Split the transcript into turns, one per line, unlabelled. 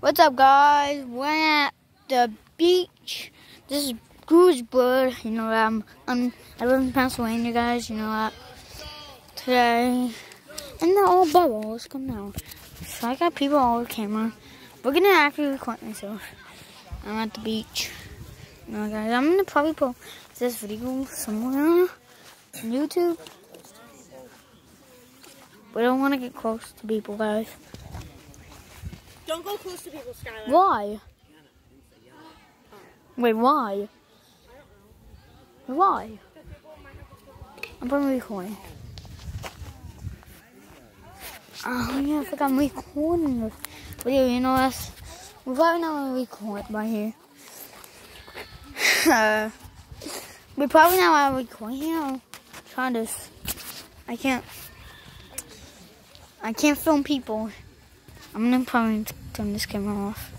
What's up, guys? We're at the beach. This is Bird. You know, um, I'm, I live in Pennsylvania, guys. You know that. Today, and they're all bubbles. Come now. So I got people all over camera. We're gonna actually record myself. I'm at the beach. You know, guys, I'm gonna probably put this video somewhere on YouTube. We don't want to get close to people, guys.
Don't go close to people, Skyler.
Why? Wait, why? Why? I'm probably recording. Oh yeah, I forgot I'm recording this video. You know that's we're probably not gonna record right here. uh, we probably not gonna record here. Try this. I can't. I can't film people. I'm gonna probably turn this camera off.